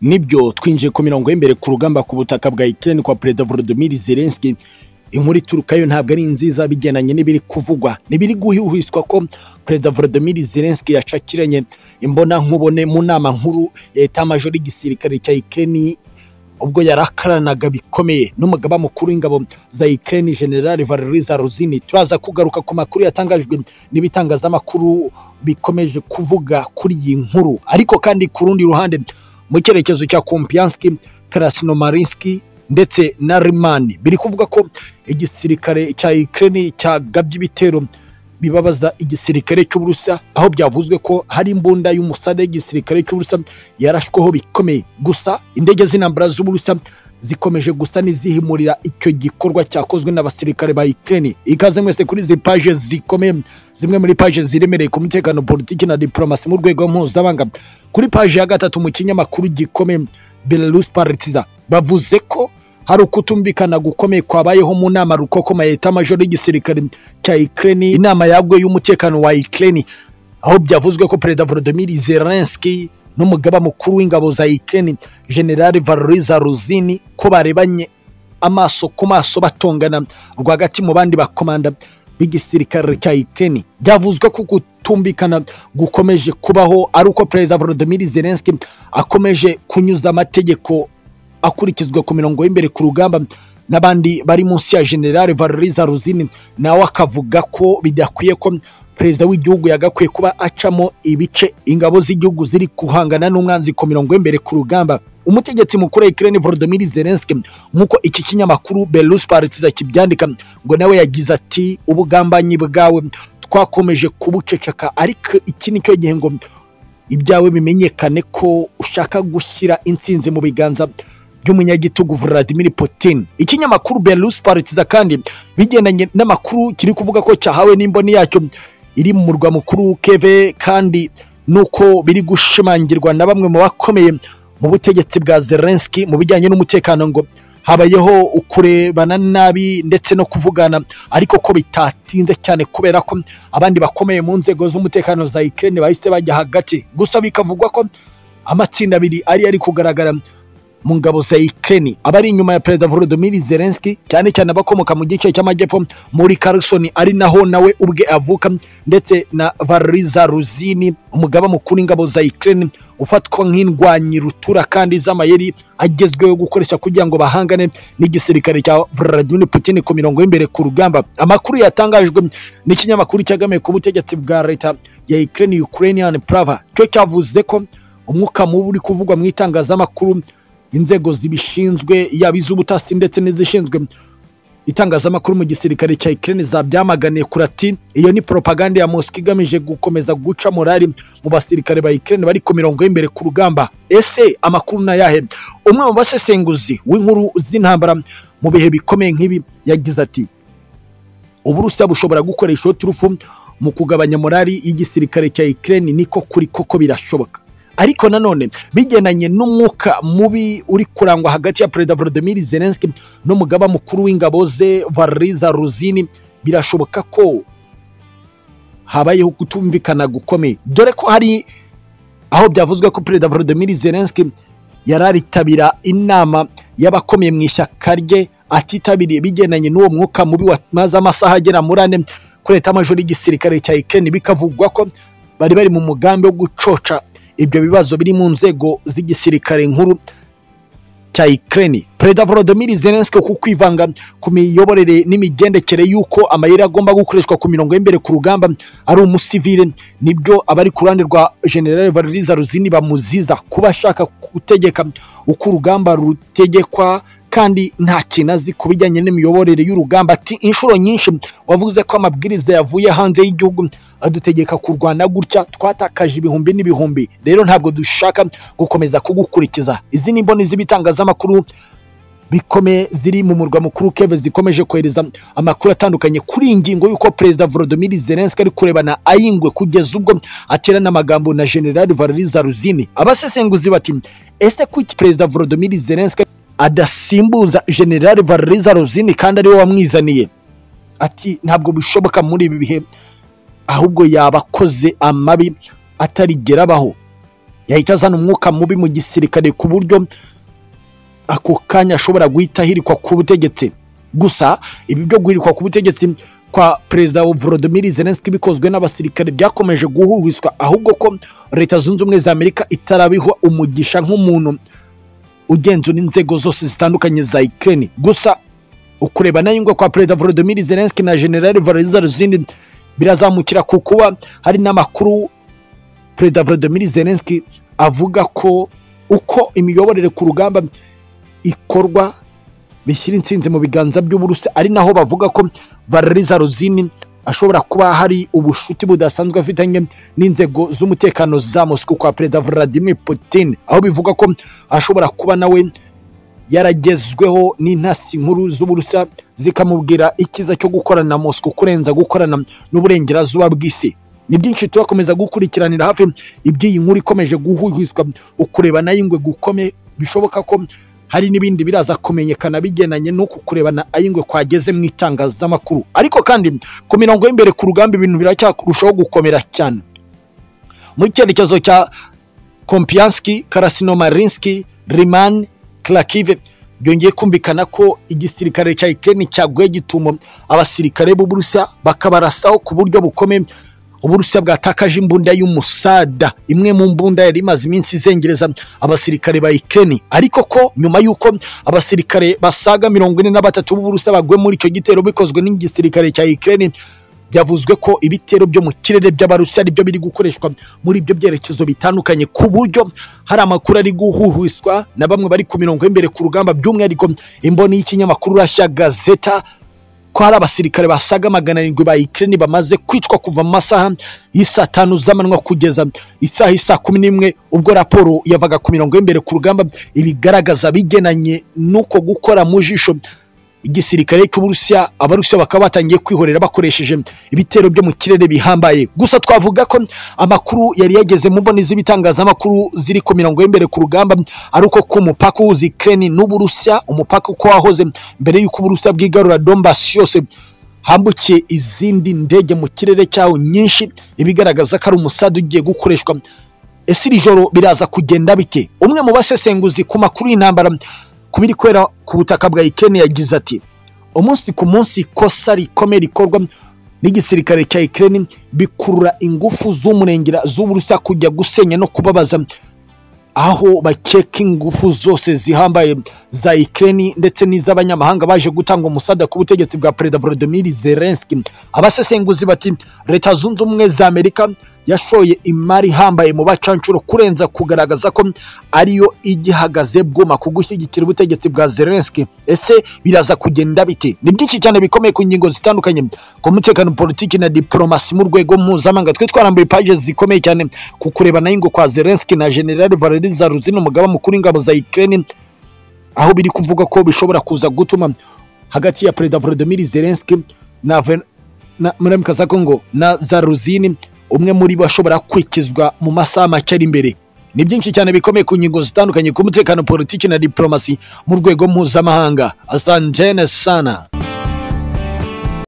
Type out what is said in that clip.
ni byo twinjiye ku mirongo y'imbere ku rugamba ku butaka bwa Ukraine kwa Perezida Volodymyr Zelensky. Inkuru iturukayo ntabwo ari nziza bigendanye n'ibiri kuvugwa. N'ibiri guhihuhiswa ko Perezida Volodymyr Zelensky yacakiranye imbona nkubone mu nama nkuru Major y'igisirikare cya Ukraine ubwo yarakaranaga bikomeye n'umugaba mukuru w'ingabo za Ukraine General Valery Zaruzini turaza kugaruka ku makuru yatangajwe n'ibitangazamakuru bikomeje kuvuga kuri iyi nkuru. Ariko kandi ku rundi ruhande mu cyerekezo cya Kumpianski Krasnomarinski ndetse na Rimani. Biri kuvuga ko igisirikare cya Ukraine cyagabye ibitero bibabaza igisirikare cy'uburusa aho byavuzwe ko hari imbunda y'umusade y'igisirikare cy'uburusa yarashweho bikomeye. Gusa indege z'intambara z'uburusa zikomeje gusa n'izihimurira icyo gikorwa cyakozwe n'abasirikare ba Ukraine. Ikaze mwese kuri izi paje zikomeye zimwe muri paje ziremereye ku mutekano politiki na diplomasi mu rwego mpuzamahanga. Kuri paje ya gatatu mu kinyamakuru gikomeye Belarus Partiza bavuze ko hari ukutumvikana gukomeye kwabayeho mu nama rukokoma ya Etat Major y'igisirikare cya Ukraine inama yaguye y'umutekano wa Ukraine. Aho byavuzwe ko Perezida Volodymyr Zelensky n'umugaba mukuru w'ingabo za Ukraine General Valery Zaruzini ko barebanye amaso ku maso batongana rwagati mu bandi bakomanda b'igisirikare cya Ukraine. Byavuzwe ko gutumvikana gukomeje kubaho ari uko Perezida Volodymyr Zelensky akomeje kunyuza amategeko akurikizwa ku mirongo y'imbere ku rugamba. N'abandi bari munsi ya General Valery Zaruzini nawe akavuga ko bidakwiye ko perezida w'igihugu yagakwiye kuba acamo ibice ingabo z'igihugu ziri guhangana n'umwanzi ku mirongo y'imbere ku rugamba. Umutegetsi mukuru wa Ukraine Volodymyr Zelensky nk'uko iki kinyamakuru Belarus Partiza kibyandika ngo nawe yagize ati ubugambanyi bwawe twakomeje kubuceceka ariko iki ni cyo gihe ngo ibyawe bimenyekane ko ushaka gushyira intsinzi mu biganza by'umunyagitugu Vladimir Putin. Ikinyamakuru Belarus Partiza kandi bigendanye n'amakuru kiri kuvuga ko cyahawe n'imboni yacyo. Iri mu murwa mukuru Kiev kandi nuko biri gushimangirwa na bamwe mu bakomeye mu butegetsi bwa Zelensky mu bijyanye n'umutekano ngo habayeho ukurebana nabi ndetse no kuvugana ariko ko bitatinze cyane kubera ko abandi bakomeye mu nzego z'umutekano za Ukraine bahise bajya hagati. Gusa bikavugwa ko amatsinda abiri ari ari kugaragara. Mu ngabo za Ukraine. Abari inyuma ya Perezida Volodymyr Zelensky cyane cyane abakomoka mu gice cy'amajyepfo muri Kherson ari naho nawe ubwe avuka ndetse na Valery Zaruzini umugaba mukuru w'ingabo za Ukraine ufatwa nk'indwanyi rutura kandi z'amayeri agezweho gukoresha kugira ngo bahangane n'igisirikare cya Vladimir Putin ku mirongo y'imbere ku rugamba. Amakuru yatangajwe n'ikinyamakuru cyagamiye ku butegetsi bwa leta ya Ukraine Ukrainian Prava. Cyo cyavuze ko umwuka mubi uri kuvugwa mu itangazamakuru inzego zibishinzwe yaba iz'ubutasi ndetse n'izishinzwe itangazamakuru mu gisirikare cya Ukraine zabyamaganiye kuri ati iyo ni propaganda ya Moscow igamije gukomeza guca morali mu basirikare ba Ukraine bari ku mirongo y'imbere ku rugamba. Ese amakuru na yahe umwe mu basesenguzi w'inkuru z'intambara mu bihe bikomeye nk'ibi yagize ati uburusiya bushobora gukoresha turufu mu kugabanya morali y'igisirikare cya Ukraine niko kuri koko birashoboka. Ariko nanone bigendanye n'umwuka mubi uri kurangwa hagati ya perezida Volodymyr Zelensky n'umugaba mukuru w'ingabo ze Valery Zaruzini birashoboka ko habayeho kutumvikana gukomeye. Dore ko hari aho byavuzwe ko perezida Volodymyr Zelensky yari aritabira inama y'abakomeye mu ishyaka rye atitabiriye bigendanye n'uwo mwuka mubi wamaze amasaha agera muri ane kuri leta majoro y'igisirikare cya Ukraine bikavugwa ko bari bari mu mugambi wo gucoca ibyo bibazo biri mu nzego z'igisirikare nkuru cya Ukraine. Perezida Volodymyr Zelensky ku kwivanga ku miyoborere n'imigendekere y'uko amayeri agomba gukoreshwa ku mirongo y'imbere ku rugamba ari umusivile ni byo abari ku ruhande rwa General Valery Zaruzini bamuziza kuba ashaka gutegeka uko urugamba rutegekwa kandi nta kintu azi ku bijyanye n'imiyoborere y'urugamba. Ati inshuro nyinshi wavuze ko amabwiriza yavuye hanze y'igihugu adutegeka kurwana gutya twatakaje ibihumbi n'ibihumbi. Rero ntabwo dushaka gukomeza kugukurikiza. Izi ni imboni z'ibitangazamakuru bikomeye ziri mu murwa mukuru Kiev zikomeje kohereza amakuru atandukanye kuri iyi ngingo y'uko perezida Volodymyr Zelensky ari kurebana ayingwe kugeza ubwo aterana amagambo na General Valery Zaruzini abasesenguzi bati ese kuki perezida Volodymyr Zelensky adasimbuza General Valery Zaruzini kandi ari we wamwizaniye. Ati ntabwo bishoboka muri ibi bihe ahubwo yaba akoze amabi atarigera abaho. Yahita azana umwuka mubi mu gisirikare ku buryo ako kanya ashobora guhita ahirikwa ku butegetsi. Gusa ibi byo guhirikwa ku butegetsi kwa perezida wa Volodymyr Zelensky bikozwe n'abasirikare byakomeje guhurizwa ahubwo ko leta zunze ubumwe za amerika itarabiha umugisha nk'umuntu. Ugenzura inzego zose zitandukanye za Ukraine. Gusa ukureba na yo ngo kwa perezida Volodymyr Zelensky na general Valery Ruzindi birazamukira ku kuba hari n'amakuru perezida Volodymyr Zelensky avuga ko uko imiyoborere ku rugamba ikorwa bishyira intsinzi mu biganza by'uburusi ari naho bavuga ko Valery Ruzindi ashobora kuba hari ubushuti budasanzwe afitanye n'inzego z'umutekano za Moscow kwa perezida Vladimir Putin. Aho bivuga ko ashobora kuba nawe yaragezweho n'intasi nkuru z'uburusa zikamubwira ikiza cyo gukorana na Moscow kurenza gukorana n'uburengerazuba bw'isi. Ni byinshi turakomeza gukurikiranira hafi iby'iyi nkuru ikomeje guhuhizwa ukureba na yo ingwe gukome bishoboka ko hari n'ibindi biraza kumenyekana bigendanye n'uku kurebana ayingwe kwageze mu itangazamakuru. Ariko kandi ku mirongo y'imbere ku rugamba ibintu biracyakurushaho gukomera cyane. Mu cyerekezo cya kompiyanski karasinomarinski rimani Kharkiv byongeye kumvikana ko igisirikare cya Ukraine cyaguye gitumo. Abasirikare b'Uburusiya bakabarasaho ku buryo bukomeye. Uburusiya bwatakaje imbunda y'umusada. Imwe mu mbunda yari imaze iminsi izengereza abasirikare ba Ukraine. Ariko ko nyuma y'uko abasirikare basaga mirongo ine na batatu b'Uburusiya baguye muri icyo gitero bikozwe n'igisirikare cya Ukraine byavuzwe ko ibitero byo mu kirere by'abarusiya ari byo biri gukoreshwa muri ibyo byerekezo bitandukanye. Ku buryo hari amakuru ari guhuhwiswa na bamwe bari ku mirongo y'imbere ku rugamba by'umwihariko imboni y'ikinyamakuru rashya gazeta ko hari abasirikare basaga magana arindwi ba Ukraine bamaze kwicwa kuva mu masaha y'isaa tanu z'amanywa kugeza isaha y'isaa kumi n'imwe ubwo raporo yavaga ku mirongo y'imbere ku rugamba ibigaragaza bigenanye n'uko gukora mu jisho. Igisirikare cy'uburusiya abarusiya bakaba batangiye kwihorera bakoresheje ibitero byo mu kirere bihambaye. Gusa twavuga ko amakuru yari yageze mu mboni z'ibitangazamakuru ziri ku mirongo y'imbere ku rugamba ari uko ku mupaka uhuza Ukraine n'uburusiya umupaka uko wahoze mbere y'uko uburusiya bwigarura Donbass yose hambukiye izindi ndege mu kirere cyawo nyinshi ibigaragaza ko ari umusada ugiye gukoreshwa. Ese iri joro biraza kugenda bite? Umwe mu basesenguzi ku makuru y'intambara ku biri kwera ku butaka bwa Ukraine yagize ati umunsi ku munsi ikosa rikomeye rikorwa n'igisirikare cya Ukraine bikurura ingufu z'umurengera z'uburusiya kujya gusenya no kubabaza aho bakeka ingufu zose zihambaye za Ukraine ndetse n'iz'abanyamahanga baje gutanga umusada ku butegetsi bwa perezida Volodymyr Zelensky. Abasesenguzi bati leta zunze ubumwe za Amerika yashoye imari ihambaye mu bacancuro kurenza kugaragaza ko ariyo igihagaze bwuma ku gushyigikira ubutegetsi bwa Zelensky. Ese biraza kugenda bite? Ni byinshi cyane bikomeye ku ngingo zitandukanye. Ku mutekano politiki na diplomasi mu rwego mpuzamahanga. Twe twarambuye paje zikomeye cyane ku kureba na yo ngo kwa Zelensky na General Valery Zaruzin umugaba mukuru w'ingabo za Ukraine. Aho biri kuvuga ko bishobora kuza gutuma hagati ya perezida Volodymyr Zelensky na, na Muremka Kongo na Zaruzin umwe muri bo ashobora kwikizwa mu masaha make ari imbere. Ni byinshi cyane bikomeye ku ngingo zitandukanye ku mutekano politiki na diplomasi mu rwego mpuzamahanga. Asantene sana.